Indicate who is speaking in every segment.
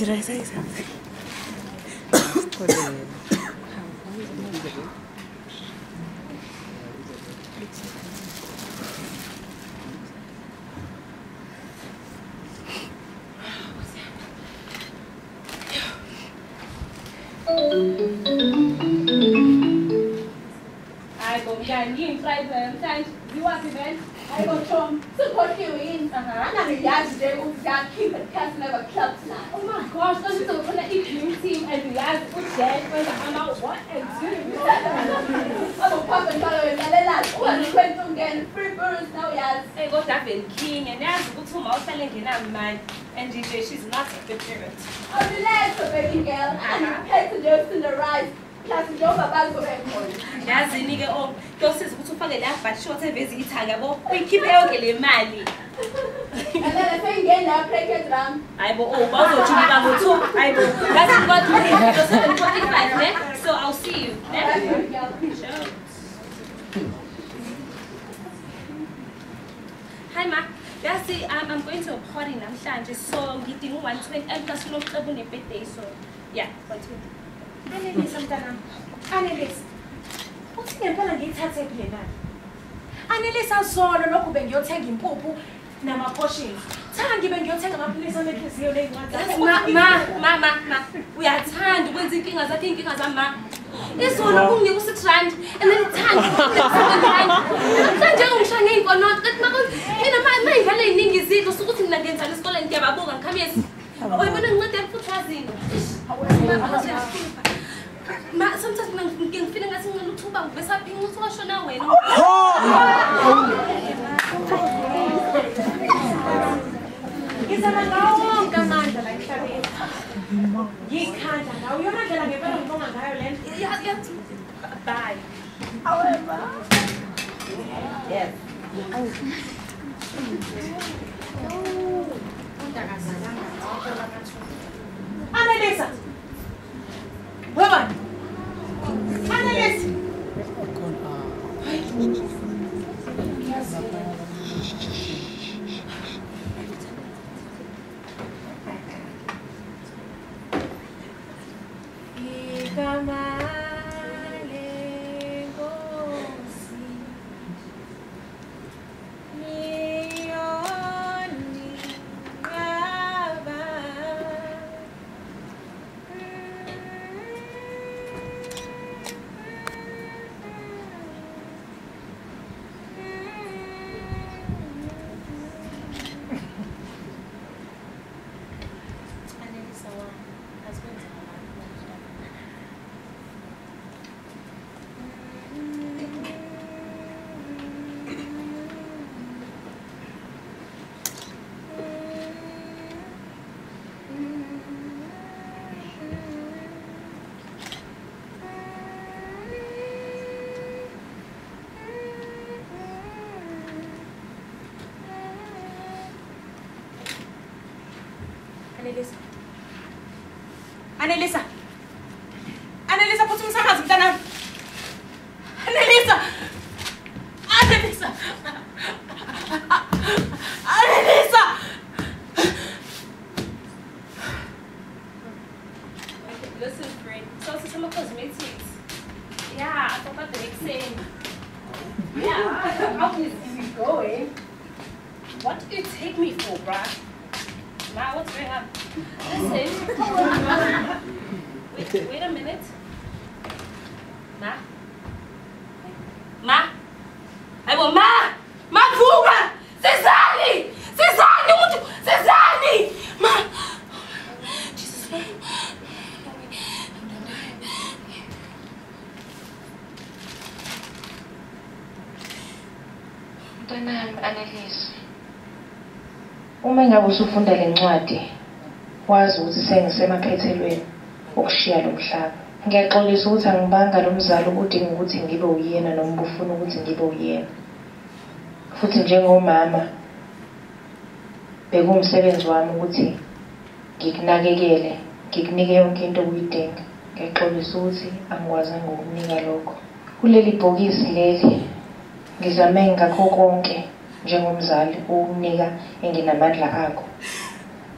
Speaker 1: Did I say something?
Speaker 2: I go behind him, try to understand. You want to? I go from support you in. Uh-huh. And I'm a udan wenza ama what and azophapha njalo wenalelazi ungazikhwenta ungena free burrs na uyazi
Speaker 3: Hey, kodwa Ave King, niyazi ukuthi uma uhlale ngenayo imali and nje she's not a good parent.
Speaker 2: awuleso baby girl andiphethe nje ucinderise plus njengoba bazobe khona
Speaker 3: Yazini-ke o kuyosiza ukuthi ufake la bhatshot evezi ithaka yabo uyikhiphe yonke le mali. hayibo o oh, bazothi ubaku-two hayibo ngathi kwa-seven forty-five ne? So i'll see you ne? Hi ma. Yasi um, i'm going to party namhlanje so ngidinga u-one twenty um, elcasini okuceba une-birthday so yeah one twenty.
Speaker 4: Anelisa mntanam. Anelisa uthi ngempela ngiyithathe kule mali anelisa solo lokhu bengiyothenga impuphu. Nama-portions. Thanga ngibe ngiyothenga amaphilisi anenhliziyo
Speaker 3: Yazi, ma ma ma ma ma. Uyathanda ukwenza inkinga zakho iy'nkinga zami ma. Izolo kunginika u-six rand and then thanda seven rand mhlanje ngishaya ngey'nkonoto kanti mako mina ma. Iy'ngane ey'ningi izidlo suke ukuthi mina ngenzani esikoleni ngiyababuka ngikhamyesi oyibona nginceda futhi wazini ma sometimes mina ngike ngifile ngathi ngicela uthuba ngibesaphi ngithi washona wena
Speaker 4: Ngiyikhandla ngawo. Iyona ndlela ngempela ngibonga ngayo le nto.
Speaker 3: Ya- yathi bye
Speaker 4: Yes.
Speaker 3: Annelisa
Speaker 4: Annalisa. Annalisa. Annalisa phuthi umsakazi mntanami. Annalisa. Annalisa. Annalisa.
Speaker 3: Okay, listen, friend. So, so some cosmetics. Yeah, I forgot the next thing. Yeah, how is it going? What do you take me for, bruh? Ma, what's going on? Listen. wait, wait a minute. Ma? Ma? I will, Ma! Ma, vuka! Sezani! Sezani, umuntu! Sezani! Ma! Jesus, ma.
Speaker 5: Mntanami Anneliese. Uma ngabe usufunda le ncwadi, wazi ukuthi sengisemaphethelweni okushiya lo mhlaba. Ngiyaxolisa ukuthi angibanga lo mzali ubudinga ukuthi ngibe uyena noma ubufuna ukuthi ngibe uyena. Futhi njengomama bekuwumsebenzi wami ukuthi ngikunakekele, ngikunike yonke into okuyidinga. Ngiyaxolisa ukuthi angikwazanga ukukunika lokho. Kuleli bhokisi leli ngizame ngakho konke njengomzali ukukunika enginamandla akho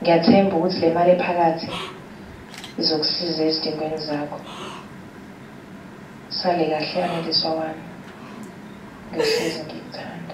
Speaker 5: Ngiyathemba ukuthi le mali ephakathi izokusiza ezidingweni zakho. Sale kahle aneliswa wami. Ngiyosiza ngikuthanda.